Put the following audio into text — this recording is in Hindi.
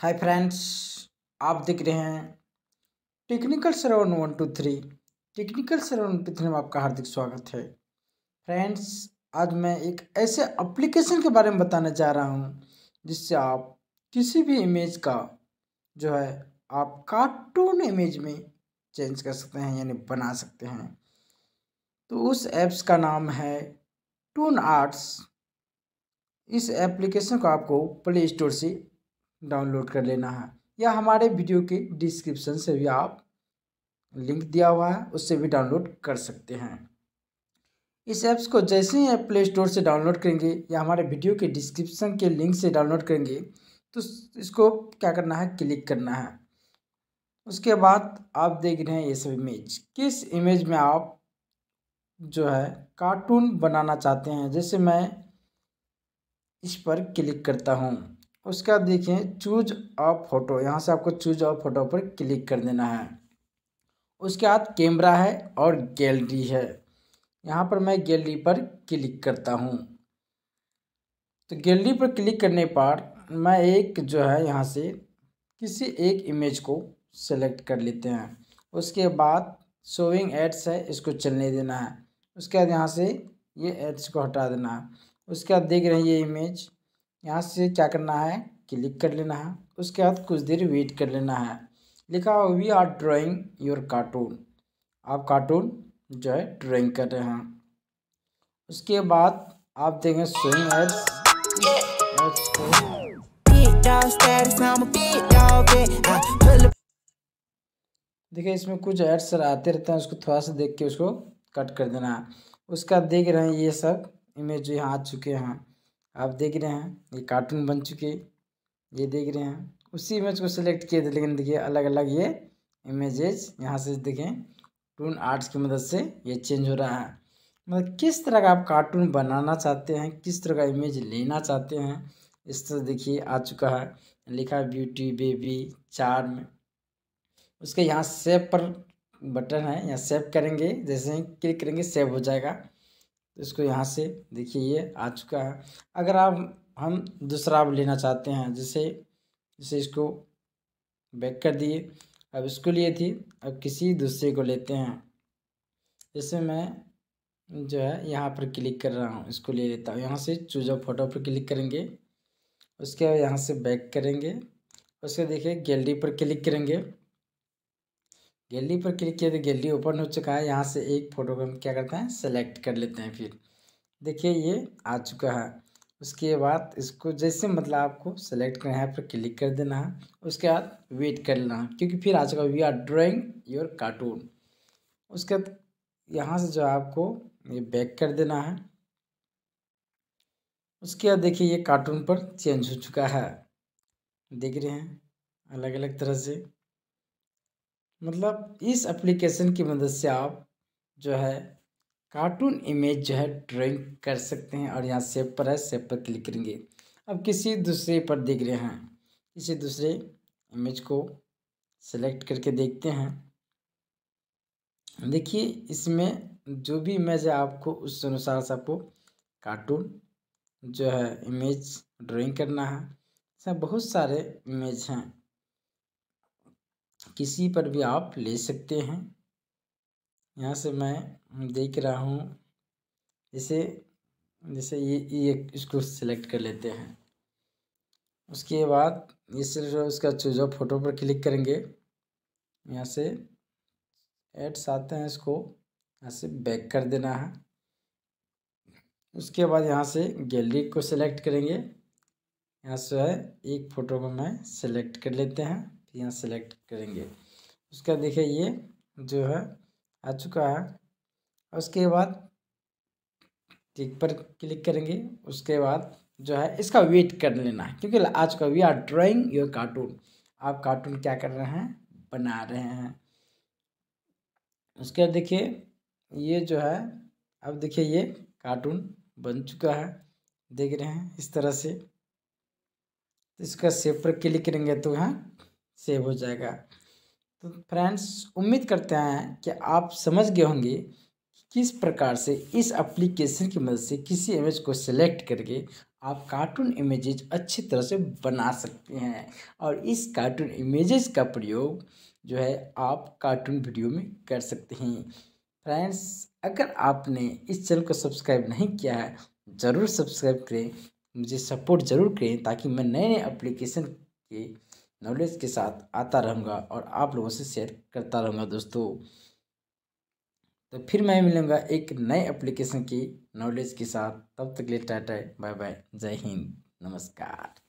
हाय फ्रेंड्स आप देख रहे हैं technical seven one two three technical seven one two three में आपका हार्दिक स्वागत है। फ्रेंड्स आज मैं एक ऐसे एप्लीकेशन के बारे में बताने जा रहा हूँ, जिससे आप किसी भी इमेज का जो है, आप कार्टून इमेज में चेंज कर सकते हैं, यानी बना सकते हैं। तो उस ऐप्स का नाम है टून आर्ट्स इस एप्लीकेशन को आपको प्ले स्टोर से डाउनलोड कर लेना है। या हमारे वीडियो के डिस्क्रिप्शन से भी आप लिंक दिया हुआ है, उससे भी डाउनलोड कर सकते हैं। इस ऐप्स को जैसे ही आप प्ले स्टोर से डाउनलोड करेंगे या हमारे वीडियो के डिस्क्रिप्शन के लिंक से डाउनलोड करेंगे तो इसको क्या करना है? क्लिक करना है। उसके बाद आप देख रहे हैं ये सब इमेज। किस इमेज में आप जो है कार्टून बनाना चाहते हैं? जैसे मैं इस पर क्लिक करता हूँ। उसके बाद देखिए चूज़ अ फ़ोटो यहाँ से आपको चूज़ अ फ़ोटो पर क्लिक कर देना है। उसके बाद कैमरा है और गैलरी है। यहाँ पर मैं गैलरी पर क्लिक करता हूँ। तो गैलरी पर क्लिक करने पर मैं एक जो है, यहाँ से किसी एक इमेज को सेलेक्ट कर लेते हैं। उसके बाद शोइंग एड्स है, इसको चलने देना है। उसके बाद यहाँ से ये एड्स को हटा देना है। उसके बाद देख रहे हैं ये इमेज यहाँ से क्या करना है? क्लिक कर लेना है। उसके बाद कुछ देर वेट कर लेना है। लिखा हुआ we are drawing your cartoon आप कार्टून जो है ड्राइंग कर रहे हैं। उसके बाद आप देखेंगे स्विंग एड्स देखिए, इसमें कुछ एड्स आते रहते हैं। उसको थोड़ा सा देख के उसको कट कर देना है। उसका देख रहे हैं ये सब इमेज यहाँ आ चुके हैं। आप देख रहे हैं, ये कार्टून बन चुके ये देख रहे हैं। उसी इमेज को सिलेक्ट किए थे, लेकिन देखिए अलग अलग ये इमेजेस यहाँ से देखें टून आर्ट्स की मदद से ये चेंज हो रहा है। मतलब किस तरह का आप कार्टून बनाना चाहते हैं, किस तरह का इमेज लेना चाहते हैं, इस तरह देखिए आ चुका है। लिखा ब्यूटी बेबी चार्म उसके यहाँ सेव पर बटन है, यहाँ सेव करेंगे, जैसे ही क्लिक करेंगे सेव हो जाएगा। तो इसको यहाँ से देखिए ये आ चुका है। अगर आप, हम दूसरा अब लेना चाहते हैं, जैसे जैसे इसको बैक कर दिए। अब इसको लिए थी, अब किसी दूसरे को लेते हैं। जैसे मैं जो है यहाँ पर क्लिक कर रहा हूँ, इसको ले लेता हूँ। यहाँ से चूज़ फ़ोटो पर क्लिक करेंगे। उसके बाद यहाँ से बैक करेंगे। उसके देखिए गैलरी पर क्लिक करेंगे। गैलरी पर क्लिक किया तो गैलरी ओपन हो चुका है। यहाँ से एक फ़ोटो को हम क्या करते हैं? सेलेक्ट कर लेते हैं फिर। देखिए, ये आ चुका है। उसके बाद इसको जैसे मतलब आपको सेलेक्ट करना है पर क्लिक कर देना है। उसके बाद वेट कर लेना है, क्योंकि फिर आ चुका we are drawing your cartoon. उसके बाद यहाँ से जो आपको ये बैक कर देना है। उसके बाद देखिए, ये कार्टून पर चेंज हो चुका है। देख रहे हैं? अलग अलग तरह से। मतलब इस एप्लीकेशन की मदद से आप जो है कार्टून इमेज जो है ड्राइंग कर सकते हैं और यहाँ सेव पर है सेव पर क्लिक करेंगे। अब किसी दूसरे पर देख रहे हैं। किसी दूसरे इमेज को सेलेक्ट करके देखते हैं। देखिए, इसमें जो भी इमेज है आपको उस अनुसार से आपको कार्टून जो है इमेज ड्राइंग करना है। इसमें बहुत सारे इमेज हैं। किसी पर भी आप ले सकते हैं। यहाँ से मैं देख रहा हूँ जैसे जैसे ये ये इसको सिलेक्ट कर लेते हैं। उसके बाद इस उसका चूज़ फ़ोटो पर क्लिक करेंगे, यहाँ से एड्स आते हैं इसको, यहाँ से बैक कर देना है। उसके बाद यहाँ से गैलरी को सिलेक्ट करेंगे, यहाँ से है एक फ़ोटो को मैं सिलेक्ट कर लेते हैं। यहाँ सेलेक्ट करेंगे। उसका देखिए ये जो है, आ चुका है। उसके बाद टिक पर क्लिक करेंगे। उसके बाद जो है, इसका वेट कर लेना है, क्योंकि आज का we are drawing your cartoon आप कार्टून क्या कर रहे हैं? बना रहे हैं। उसके बाद देखिए, ये जो है, अब देखिए ये कार्टून बन चुका है। देख रहे हैं, इस तरह से। इसका सेव पर क्लिक करेंगे तो यहाँ सेव हो जाएगा। तो फ्रेंड्स, उम्मीद करते हैं कि आप समझ गए होंगे किस प्रकार से इस एप्लीकेशन की मदद से किसी इमेज को सिलेक्ट करके आप कार्टून इमेजेस अच्छी तरह से बना सकते हैं। और इस कार्टून इमेजेस का प्रयोग जो है, आप कार्टून वीडियो में कर सकते हैं। फ्रेंड्स, अगर आपने इस चैनल को सब्सक्राइब नहीं किया है, ज़रूर सब्सक्राइब करें। मुझे सपोर्ट ज़रूर करें ताकि मैं नए नए एप्लीकेशन के नॉलेज के साथ आता रहूँगा और आप लोगों से शेयर करता रहूँगा दोस्तों। तो फिर मैं मिलूँगा एक नए एप्लीकेशन की नॉलेज के साथ। तब तक लिए टाटा बाय बाय जय हिंद, नमस्कार।